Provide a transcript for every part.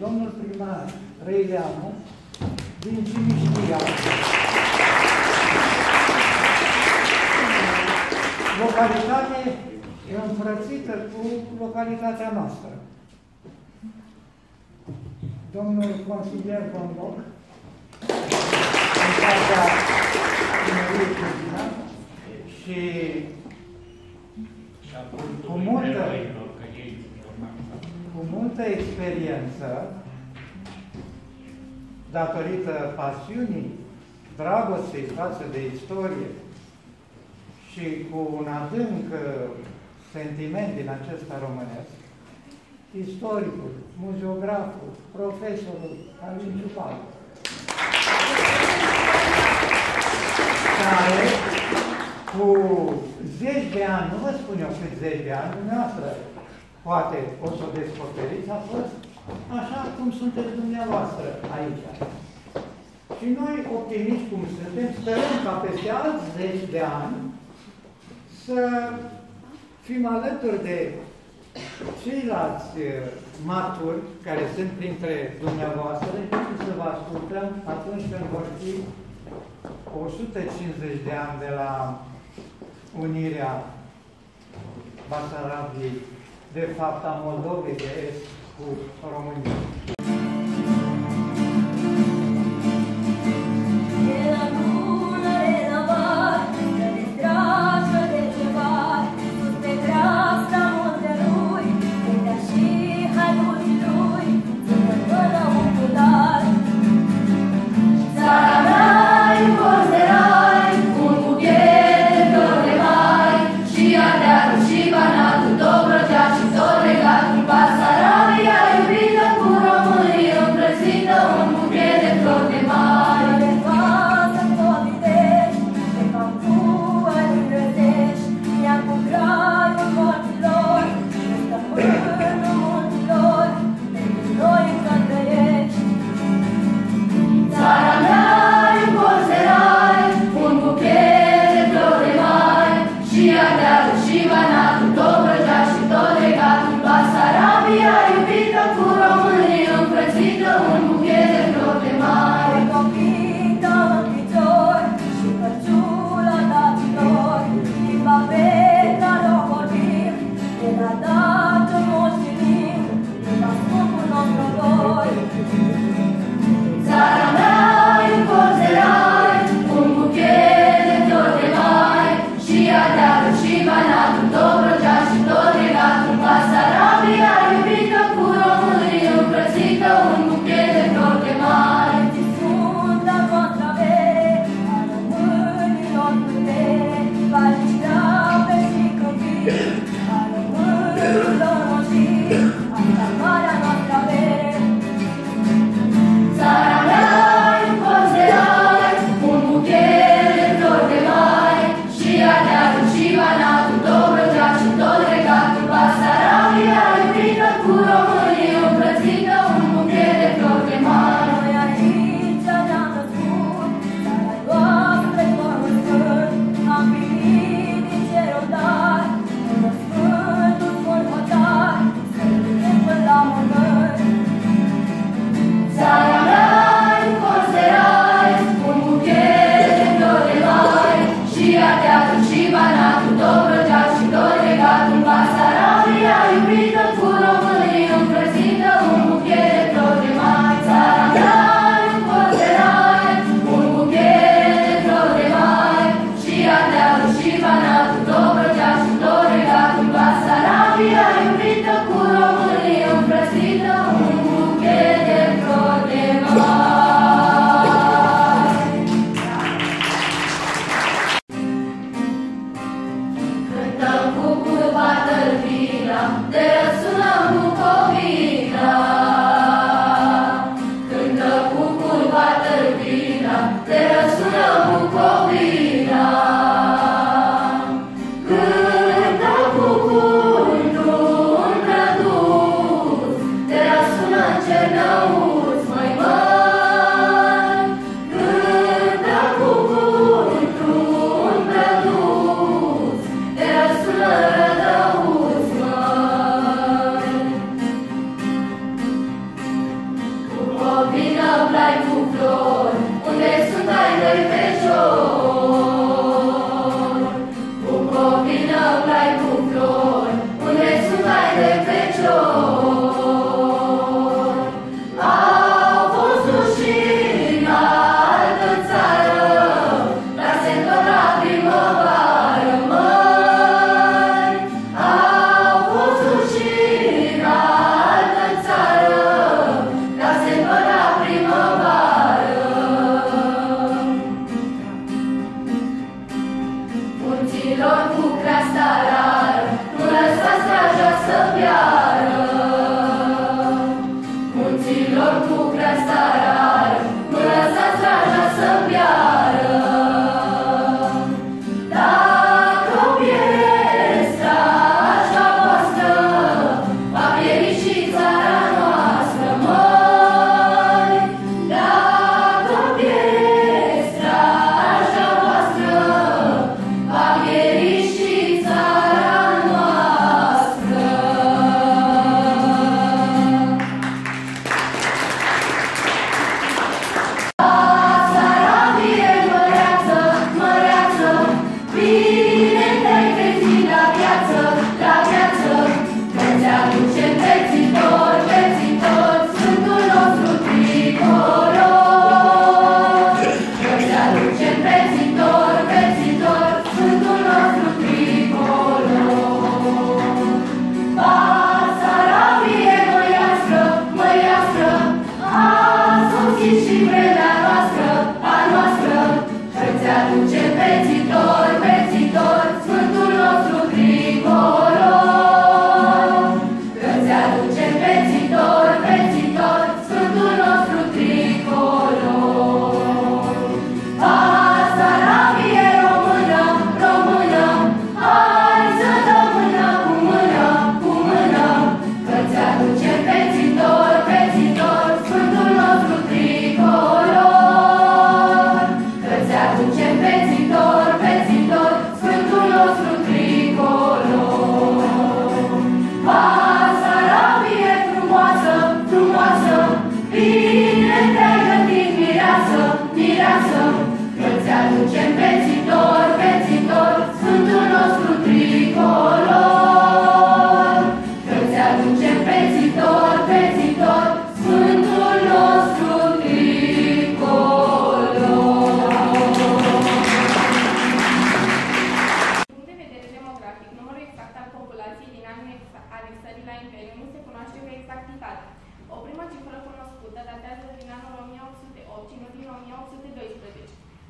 Domnul primar Reileanu din Cimiștia, localitate înfrățită cu localitatea noastră. Domnul consilier Bondoc, în partea primăriei Cuzina și cu multă, cu multă experiență, datorită pasiunii, dragostei față de istorie și cu un adânc sentiment din acesta românesc, istoricul, muzeograful, profesorul Alin Ciupalu, care cu zeci de ani, nu vă spun eu cât zeci de ani, dumneavoastră, poate o să o descoperiți, a fost așa cum sunteți dumneavoastră aici. Și noi, optimiști cum suntem, sperăm ca peste alți zeci de ani să fim alături de ceilalți eh, maturi care sunt printre dumneavoastră și să vă ascultăm atunci când vor fi 150 de ani de la unirea Basarabiei, de fapt a Moldovei de Est cu România.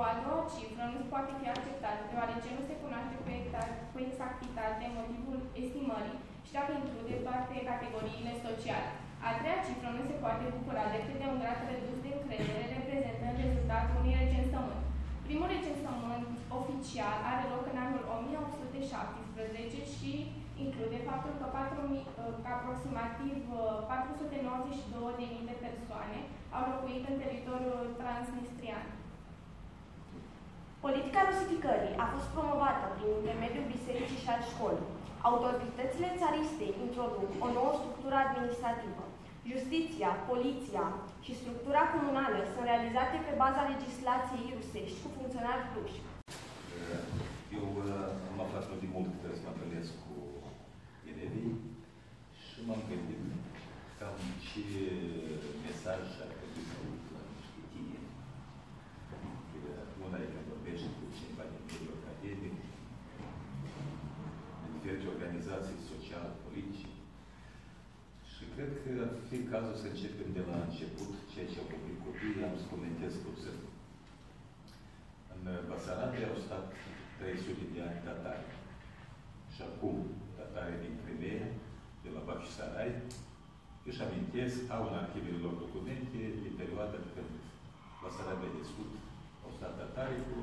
O a doua cifră nu poate fi acceptată, deoarece nu se cunoaște exact, cu exactitate motivul estimării și dacă include toate categoriile sociale. A treia cifră nu se poate bucura decât de un grad redus de încredere, reprezentând rezultatul unui recensământ. Primul recensământ oficial are loc în anul 1817 și include faptul că 4, ă, aproximativ ă, 492.000 de persoane au locuit în teritoriul transnistrian. Politica rusificării a fost promovată prin intermediul bisericii și al școlii. Autoritățile țariste introduc o nouă structură administrativă. Justiția, poliția și structura comunală sunt realizate pe baza legislației rusești cu funcționari ruși. Eh, eu eh, am aflat nu de mult că trebuie să mă întâlnesc cu elevii și m-am gândit cam ce mesaj cred că ar fi cazul să începem de la început ceea ce au făcut copiii. Am să comentez puțin. În uh, Basarabia au stat 300 de ani tatari. Și acum, tatare din Crimea, de la Bacșisarai, își amintesc, au în arhivele lor documente din perioada când Basarabia de Sud au stat tatari cu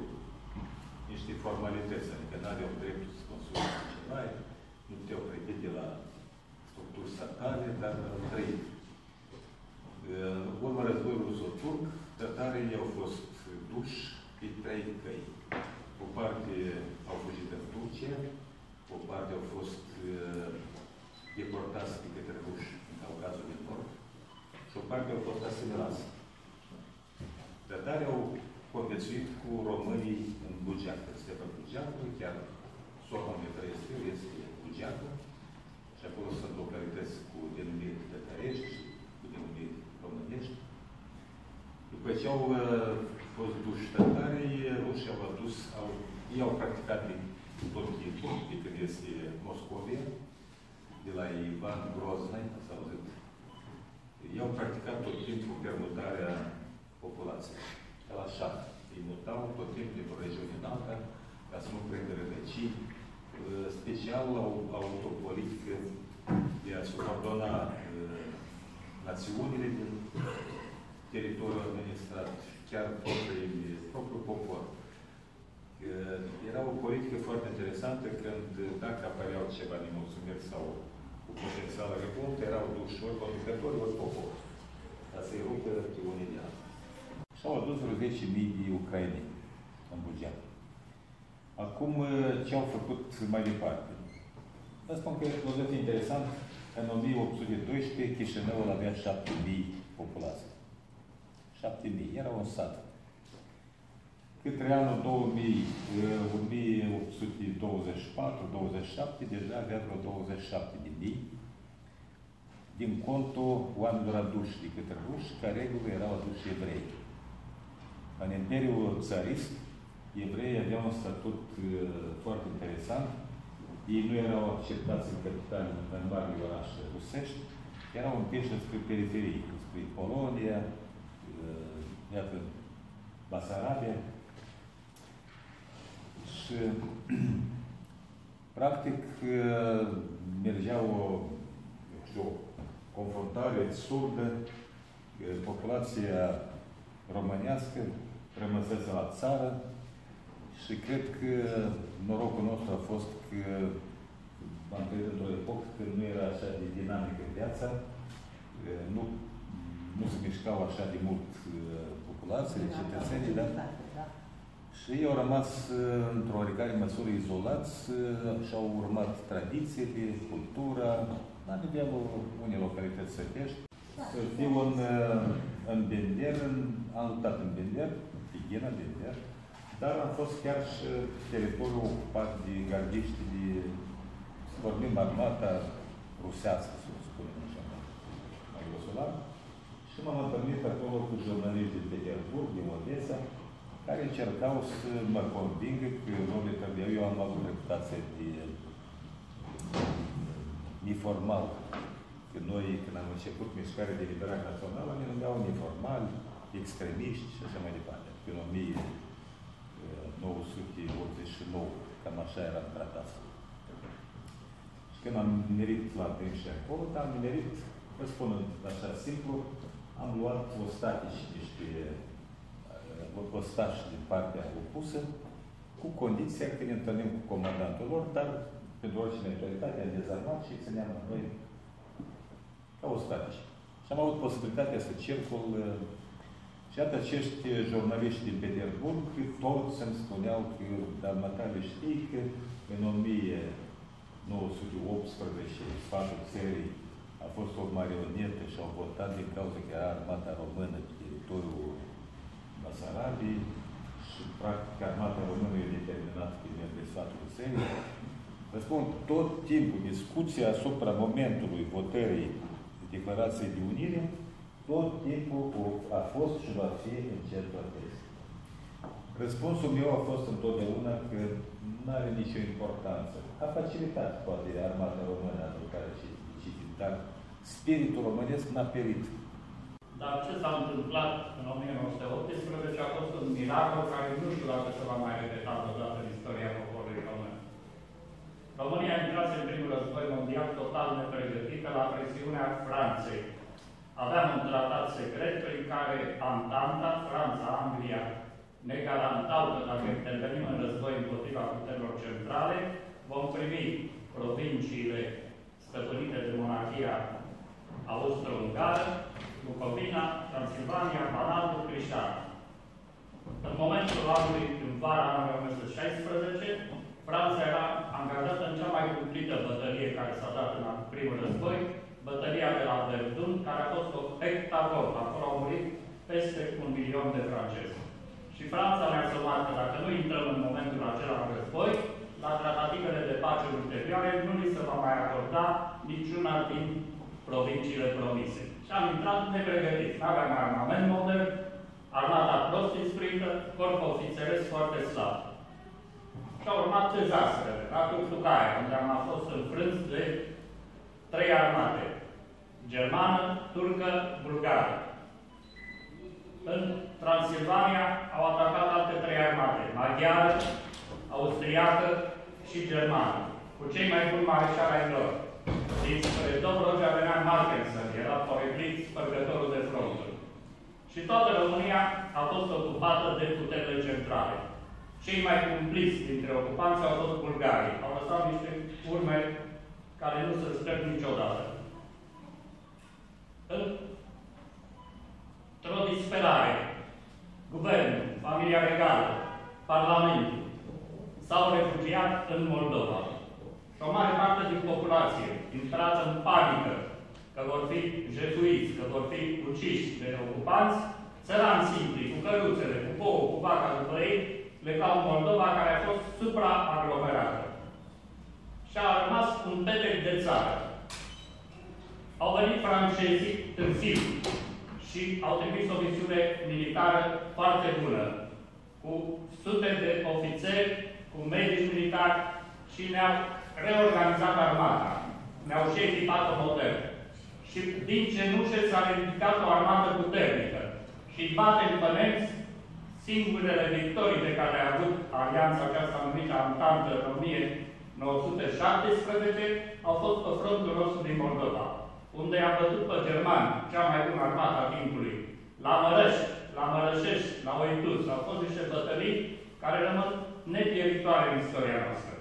niște formalități, adică nu aveau dreptul să consulte ceva, nu puteau prinde de la structuri statale, dar am trăit. În uh, urma războiului soturc, tătarii au fost duși pe trei căi. O parte au fugit în Turcia, o parte au fost uh, deportați de către ruși în Caucazul din Nord și o parte au fost asimilați. Tătarii au conviețuit cu românii în Bugeacă. Este pe Bugeacă, chiar sora mea este, este Bugeacă, După ce au uh, fost duși tătarii, rușii au adus, au, ei au practicat din tot timpul, de când este Moscovia, de la Ivan Groznai, ați auzit? Ei au practicat tot timpul permutarea populației. Ca la șapte. Îi mutau tot timpul de o regiune în alta, ca să nu prindă rădăcini. Special au, au avut o politică de a subordona uh, națiunile din teritoriul administrat, chiar propriul, propriul popor. Era o politică foarte interesantă când, dacă apăreau ceva nemulțumiri sau cu potențială revoltă, erau duși ori conducători, ori popor, ca să-i rupă pe unii de alții. Și au adus vreo 10.000 de ucraineni în Bugeat. Acum, ce au făcut mai departe? Vă spun că o să fie interesant, în 1812, Chișinăul avea 7.000 populație. 7.000. Era un sat. Către anul 2000, 1824-27, deja avea vreo 27 de mii din contul oamenilor aduși de către ruși, care regulă erau aduși evrei. În Imperiul Țarist, evreii aveau un statut uh, foarte interesant. Ei nu erau acceptați în capitale, în marile orașe rusești, erau împinși spre periferie, spre Polonia, uh, iată, Basarabia, și practic mergea o, știu, o confruntare surdă, populația românească rămăsese la țară și cred că norocul nostru a fost că am trăit într-o epocă când nu era așa de dinamică viața, nu, nu se mișcau așa de mult populațiile, cetățenii, dar și ei au rămas uh, într-o oricare măsură izolați uh, și au urmat tradițiile, cultura, la nivelul unei localități sătești. Să fiu în, uh, în Bender, în, am luptat în Bender, Pighena, Bender, dar am fost chiar și teritoriul ocupat de gardiști, de, să vorbim, armata rusească, să spunem așa, mai Iugoslav. Și m-am întâlnit acolo cu jurnaliști din Petersburg, din Odessa, care încercau să mă convingă că rolul că eu am avut reputație de informal. Că noi, când am început mișcarea de liberare națională, ne numeau uniformal, extremiști și așa mai departe. În 1989, cam așa era tratat. Și când am merit la și acolo, am merit, răspundând așa simplu, am luat o statici niște postași din partea opusă, cu condiția că ne întâlnim cu comandantul lor, dar pentru orice eventualitate am dezarmat și țineam la noi ca o statici. Și am avut posibilitatea să circul și atât acești jurnaliști din Petersburg, toți îmi spuneau că, dar Natalia știi că în 1918 sfatul țării a fost o marionetă și au votat din cauza că era armata română pe teritoriul Basarabii și practic armata română e determinat că merge sfatul serii. Vă spun, tot timpul discuția asupra momentului votării declarației de unire, tot timpul a fost și va fi în centrul atenției. Răspunsul meu a fost întotdeauna că nu are nicio importanță. A facilitat, poate, armata română adoptarea citit, dar spiritul românesc n-a perit. Dar ce s-a întâmplat în 1918 a fost un miracol care nu știu dacă se va mai repeta vreodată în istoria poporului român. România a intrat în primul război mondial total nepregătită la presiunea Franței. Aveam un tratat secret prin care Antanta, Franța, Anglia, ne garantau că dacă intervenim în război împotriva puterilor centrale, vom primi provinciile stăpânite de monarhia austro-ungară, Bucovina, Transilvania, Banalul, Crișan. În momentul anului, în vara anului 1916, Franța era angajată în cea mai cumplită bătălie care s-a dat în primul război, bătălia de la Verdun, care a fost o hectagon. Acolo au murit peste un milion de francezi. Și Franța ne-a sumat că dacă nu intrăm în momentul acela în război, la tratativele de pace ulterioare nu li se va mai acorda niciuna din provinciile promise. Și am intrat nepregătiți. N-aveam armament modern, armata prost instruită, corp ofițeresc foarte slab. Și au urmat dezastrele. La Turtucaia, unde am fost înfrânți de trei armate. Germană, turcă, bulgară. În Transilvania au atacat alte trei armate. Maghiară, austriacă și germană. Cu cei mai buni mareșali ai lor. Dinspre Dobrogea venea Markensen, era poreblit spărgătorul de fronturi. Și toată România a fost ocupată de puterile centrale. Cei mai cumpliți dintre ocupanți au fost bulgarii. Au lăsat niște urme care nu se scăp niciodată. Într-o disperare, guvernul, familia regală, parlamentul, s-au refugiat în Moldova. Și o mare parte din populație, intrată în panică, că vor fi jefuiți, că vor fi uciși de ocupanți, țăranți simpli, cu căruțele, cu pou, cu vaca după ei, plecau în Moldova, care a fost supraaglomerată. Și a rămas un petec de țară. Au venit francezii târziu și au trimis o misiune militară foarte bună, cu sute de ofițeri, cu medici militari și ne-au reorganizat armata. Ne-au și echipat-o modern. Și din cenușe s-a ridicat o armată puternică. Și bate în păneți singurele victorii pe care a avut alianța aceasta numită Antantă în 1917 au fost pe frontul nostru din Moldova, unde i-a bătut pe germani, cea mai bună armată a timpului, la Mărăș, la Mărășești, la Oitus. Au fost niște bătălii care rămân Ne che rifare l'istoria nostra.